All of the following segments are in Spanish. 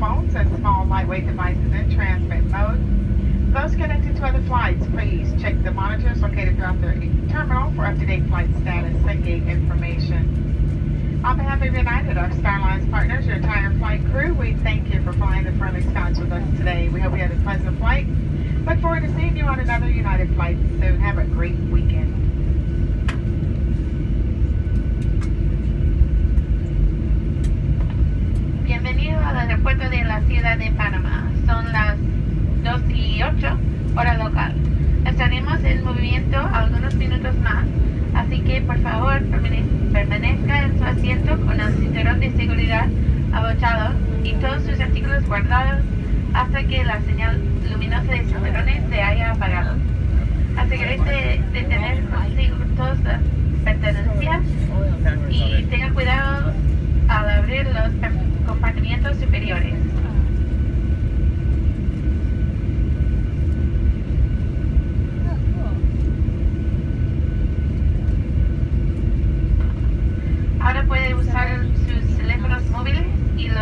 phones and small lightweight devices in transmit mode. Those connected to other flights, please check the monitors located throughout the terminal for up-to-date flight status and gate information. On behalf of United, our Starlines partners, your entire flight crew, we thank you for flying the friendly skies with us today. We hope you had a pleasant flight. Look forward to seeing you on another United flight soon. Have a great weekend. Guardados hasta que la señal luminosa de cinturones se haya apagado. Asegúrese de tener consigo todas las pertenencias y tenga cuidado al abrir los compartimientos superiores.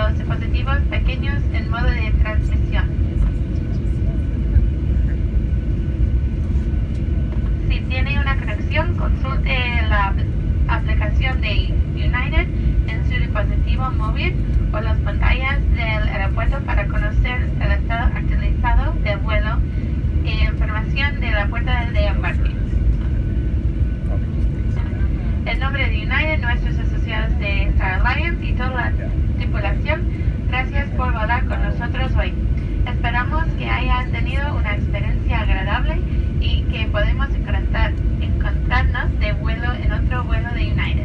Los dispositivos pequeños en modo de transmisión. Si tiene una conexión, consulte la aplicación de United en su dispositivo móvil o las pantallas del aeropuerto para conocer el estado actualizado del vuelo e información de la puerta de embarque. En nombre de United, nuestros asociados de Star Alliance y toda la gracias por volar con nosotros hoy. Esperamos que hayan tenido una experiencia agradable y que podemos encontrar, encontrarnos de vuelo en otro vuelo de United.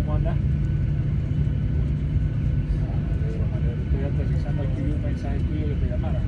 Honda. Toyota 600 QB, mensaje tuyo que te llamara.